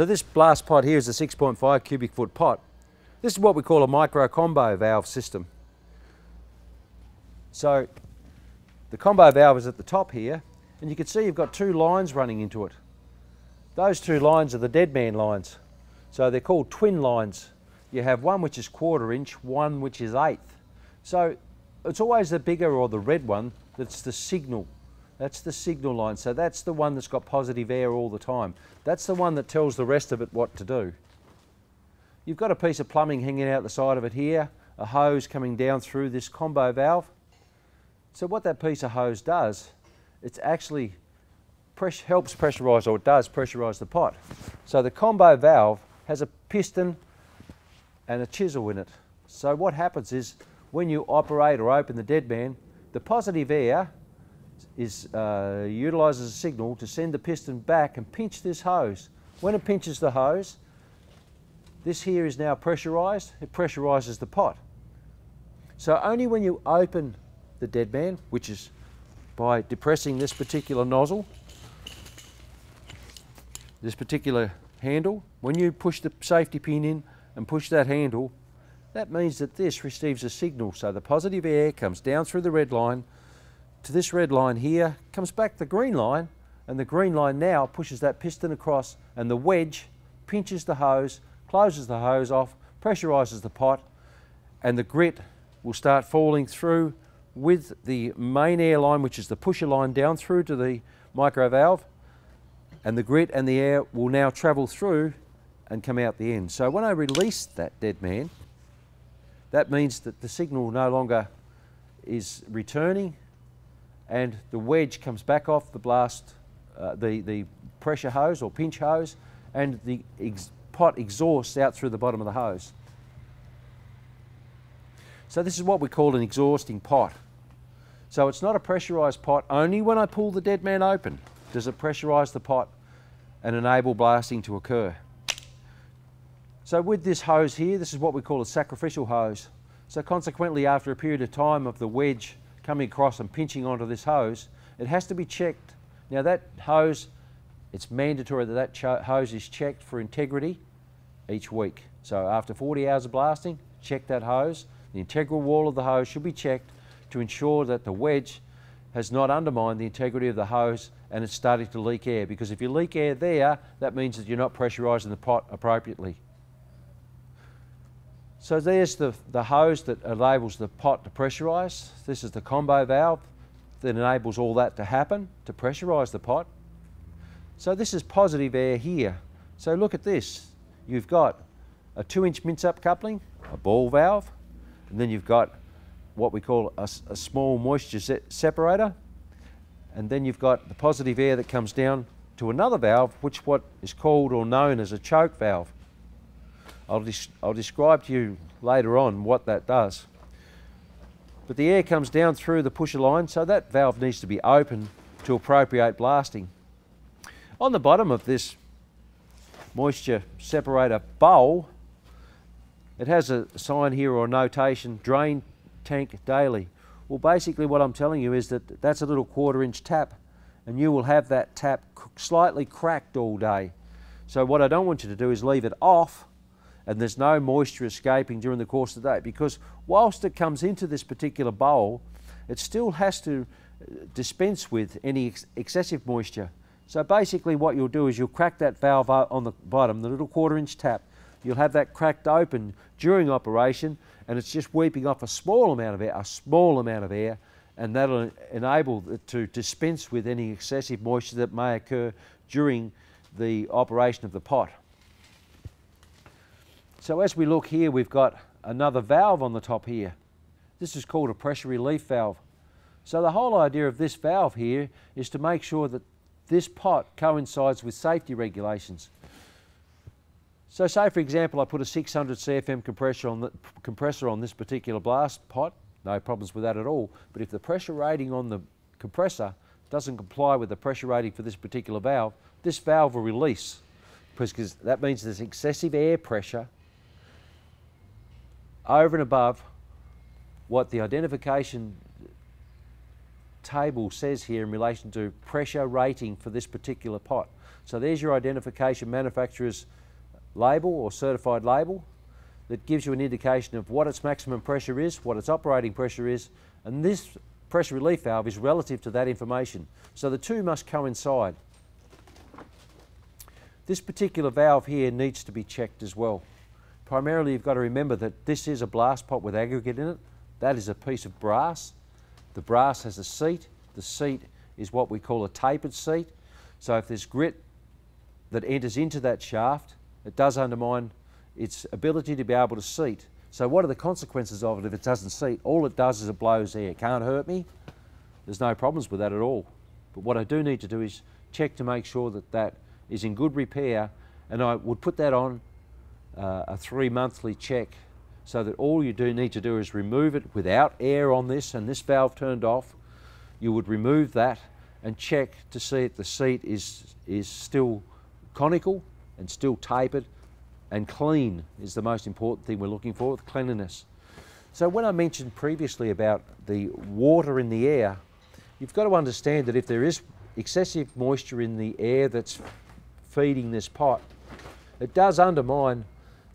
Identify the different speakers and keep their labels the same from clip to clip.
Speaker 1: So this blast pot here is a 6.5 cubic foot pot. This is what we call a micro combo valve system. So the combo valve is at the top here and you can see you've got two lines running into it. Those two lines are the dead man lines. So they're called twin lines. You have one which is quarter inch, one which is eighth. So it's always the bigger or the red one that's the signal. That's the signal line. So that's the one that's got positive air all the time. That's the one that tells the rest of it what to do. You've got a piece of plumbing hanging out the side of it here, a hose coming down through this combo valve. So what that piece of hose does, it actually press, helps pressurise or does pressurise the pot. So the combo valve has a piston and a chisel in it. So what happens is when you operate or open the dead man, the positive air is uh, utilises a signal to send the piston back and pinch this hose. When it pinches the hose, this here is now pressurised, it pressurises the pot. So only when you open the dead man, which is by depressing this particular nozzle, this particular handle, when you push the safety pin in and push that handle, that means that this receives a signal. So the positive air comes down through the red line to this red line here, comes back the green line, and the green line now pushes that piston across and the wedge pinches the hose, closes the hose off, pressurizes the pot, and the grit will start falling through with the main air line, which is the pusher line down through to the micro valve, and the grit and the air will now travel through and come out the end. So when I release that dead man, that means that the signal no longer is returning and the wedge comes back off the blast, uh, the, the pressure hose or pinch hose, and the ex pot exhausts out through the bottom of the hose. So this is what we call an exhausting pot. So it's not a pressurised pot, only when I pull the dead man open does it pressurise the pot and enable blasting to occur. So with this hose here, this is what we call a sacrificial hose. So consequently, after a period of time of the wedge coming across and pinching onto this hose, it has to be checked. Now that hose, it's mandatory that that hose is checked for integrity each week. So after 40 hours of blasting, check that hose. The integral wall of the hose should be checked to ensure that the wedge has not undermined the integrity of the hose and it's starting to leak air because if you leak air there, that means that you're not pressurising the pot appropriately. So there's the, the hose that enables the pot to pressurise. This is the combo valve that enables all that to happen, to pressurise the pot. So this is positive air here. So look at this. You've got a two inch Minsup coupling, a ball valve, and then you've got what we call a, a small moisture se separator, and then you've got the positive air that comes down to another valve, which what is called or known as a choke valve. I'll, I'll describe to you later on what that does. But the air comes down through the pusher line, so that valve needs to be open to appropriate blasting. On the bottom of this moisture separator bowl, it has a sign here or a notation, drain tank daily. Well, basically what I'm telling you is that that's a little quarter inch tap and you will have that tap slightly cracked all day. So what I don't want you to do is leave it off and there's no moisture escaping during the course of the day because whilst it comes into this particular bowl, it still has to uh, dispense with any ex excessive moisture. So basically what you'll do is you'll crack that valve on the bottom, the little quarter inch tap, you'll have that cracked open during operation and it's just weeping off a small amount of air, a small amount of air, and that'll enable it to dispense with any excessive moisture that may occur during the operation of the pot. So as we look here, we've got another valve on the top here. This is called a pressure relief valve. So the whole idea of this valve here is to make sure that this pot coincides with safety regulations. So say for example I put a 600 CFM compressor on, the, compressor on this particular blast pot, no problems with that at all, but if the pressure rating on the compressor doesn't comply with the pressure rating for this particular valve, this valve will release because that means there's excessive air pressure over and above what the identification table says here in relation to pressure rating for this particular pot. So there's your identification manufacturer's label or certified label that gives you an indication of what its maximum pressure is, what its operating pressure is, and this pressure relief valve is relative to that information. So the two must coincide. This particular valve here needs to be checked as well. Primarily you've got to remember that this is a blast pot with aggregate in it. That is a piece of brass. The brass has a seat. The seat is what we call a tapered seat. So if there's grit that enters into that shaft, it does undermine its ability to be able to seat. So what are the consequences of it if it doesn't seat? All it does is it blows air. Can't hurt me. There's no problems with that at all. But what I do need to do is check to make sure that that is in good repair and I would put that on uh, a three monthly check so that all you do need to do is remove it without air on this and this valve turned off. You would remove that and check to see if the seat is, is still conical and still tapered and clean is the most important thing we're looking for, with cleanliness. So when I mentioned previously about the water in the air, you've got to understand that if there is excessive moisture in the air that's feeding this pot, it does undermine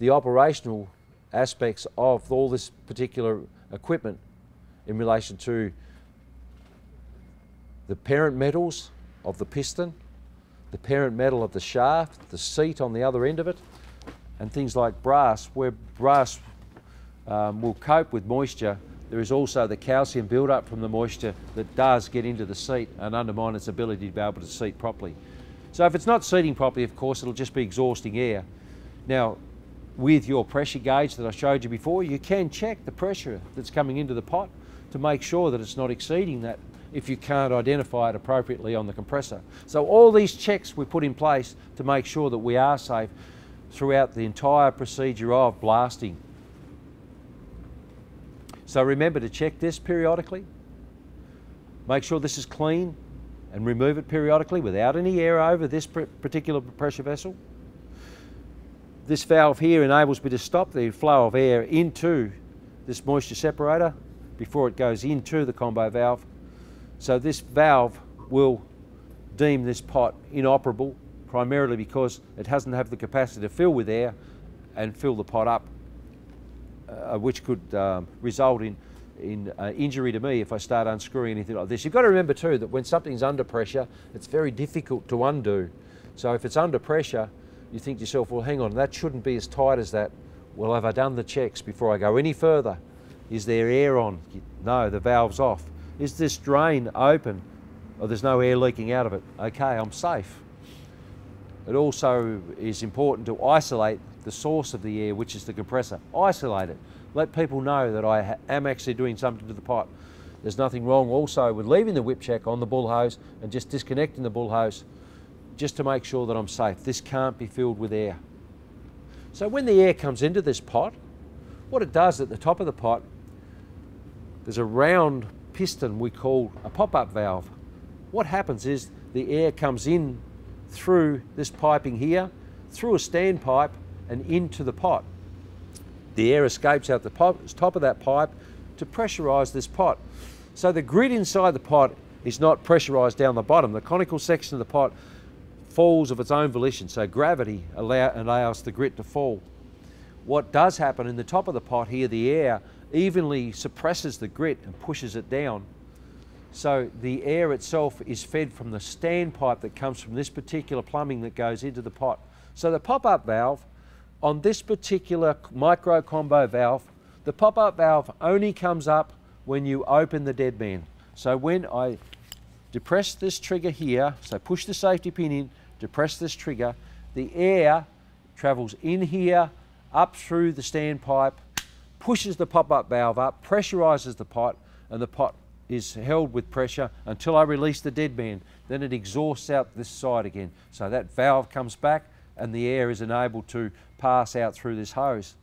Speaker 1: the operational aspects of all this particular equipment in relation to the parent metals of the piston, the parent metal of the shaft, the seat on the other end of it, and things like brass, where brass um, will cope with moisture, there is also the calcium buildup from the moisture that does get into the seat and undermine its ability to be able to seat properly. So if it's not seating properly, of course, it'll just be exhausting air. Now, with your pressure gauge that I showed you before, you can check the pressure that's coming into the pot to make sure that it's not exceeding that if you can't identify it appropriately on the compressor. So all these checks we put in place to make sure that we are safe throughout the entire procedure of blasting. So remember to check this periodically. Make sure this is clean and remove it periodically without any air over this particular pressure vessel. This valve here enables me to stop the flow of air into this moisture separator before it goes into the combo valve. So this valve will deem this pot inoperable primarily because it doesn't have the capacity to fill with air and fill the pot up, uh, which could um, result in, in uh, injury to me if I start unscrewing anything like this. You've got to remember too that when something's under pressure, it's very difficult to undo. So if it's under pressure, you think to yourself, well, hang on, that shouldn't be as tight as that. Well, have I done the checks before I go any further? Is there air on? No, the valve's off. Is this drain open? Oh, there's no air leaking out of it. Okay, I'm safe. It also is important to isolate the source of the air, which is the compressor. Isolate it. Let people know that I am actually doing something to the pot. There's nothing wrong also with leaving the whip check on the bull hose and just disconnecting the bull hose just to make sure that I'm safe. This can't be filled with air. So when the air comes into this pot, what it does at the top of the pot, there's a round piston we call a pop-up valve. What happens is the air comes in through this piping here, through a standpipe and into the pot. The air escapes out the top of that pipe to pressurise this pot. So the grit inside the pot is not pressurised down the bottom. The conical section of the pot falls of its own volition, so gravity allow, allows the grit to fall. What does happen in the top of the pot here, the air evenly suppresses the grit and pushes it down so the air itself is fed from the standpipe that comes from this particular plumbing that goes into the pot. So the pop-up valve on this particular micro combo valve, the pop-up valve only comes up when you open the dead man. So when I depress this trigger here, so push the safety pin in, depress this trigger, the air travels in here, up through the standpipe, pushes the pop-up valve up, pressurizes the pot, and the pot is held with pressure until I release the dead man. Then it exhausts out this side again. So that valve comes back and the air is enabled to pass out through this hose.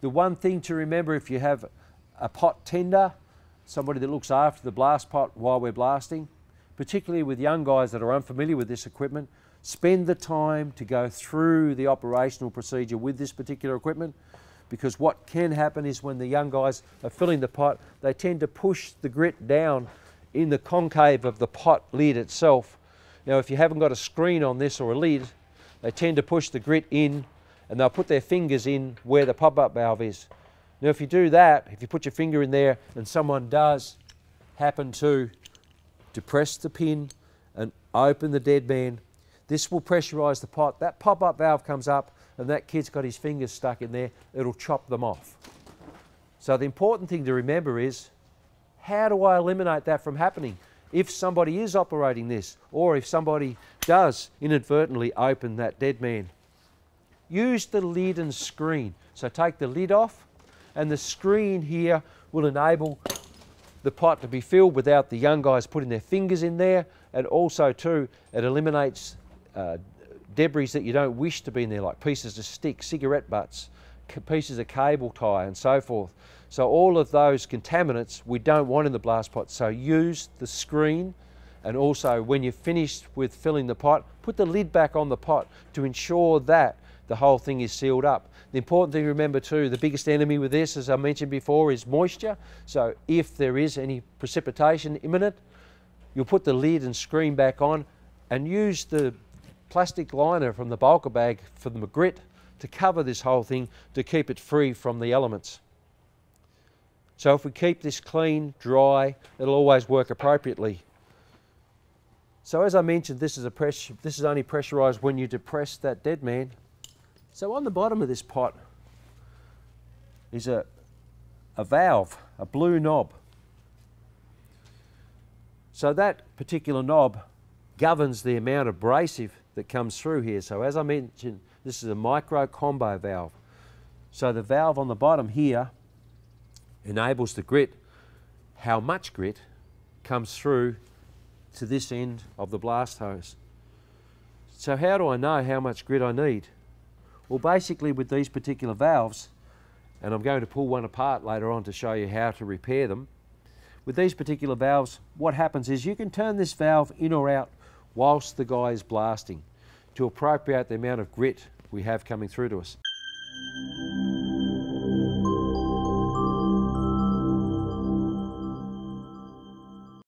Speaker 1: The one thing to remember if you have a pot tender, somebody that looks after the blast pot while we're blasting, particularly with young guys that are unfamiliar with this equipment, spend the time to go through the operational procedure with this particular equipment because what can happen is when the young guys are filling the pot, they tend to push the grit down in the concave of the pot lid itself. Now if you haven't got a screen on this or a lid, they tend to push the grit in and they'll put their fingers in where the pop-up valve is. Now if you do that, if you put your finger in there and someone does happen to depress the pin and open the dead man, this will pressurize the pot. That pop-up valve comes up and that kid's got his fingers stuck in there, it'll chop them off. So the important thing to remember is, how do I eliminate that from happening? If somebody is operating this, or if somebody does inadvertently open that dead man, use the lid and screen. So take the lid off, and the screen here will enable the pot to be filled without the young guys putting their fingers in there, and also too, it eliminates uh, debris that you don't wish to be in there, like pieces of stick, cigarette butts, pieces of cable tie, and so forth. So all of those contaminants we don't want in the blast pot. So use the screen, and also when you're finished with filling the pot, put the lid back on the pot to ensure that the whole thing is sealed up. The important thing to remember too, the biggest enemy with this, as I mentioned before, is moisture. So if there is any precipitation imminent, you'll put the lid and screen back on and use the plastic liner from the bulker bag for the grit to cover this whole thing to keep it free from the elements. So if we keep this clean, dry, it'll always work appropriately. So as I mentioned, this is, a pressure, this is only pressurized when you depress that dead man. So on the bottom of this pot is a, a valve, a blue knob. So that particular knob governs the amount of abrasive that comes through here. So as I mentioned, this is a micro combo valve. So the valve on the bottom here enables the grit, how much grit comes through to this end of the blast hose. So how do I know how much grit I need? Well basically with these particular valves, and I'm going to pull one apart later on to show you how to repair them, with these particular valves, what happens is you can turn this valve in or out whilst the guy is blasting to appropriate the amount of grit we have coming through to us.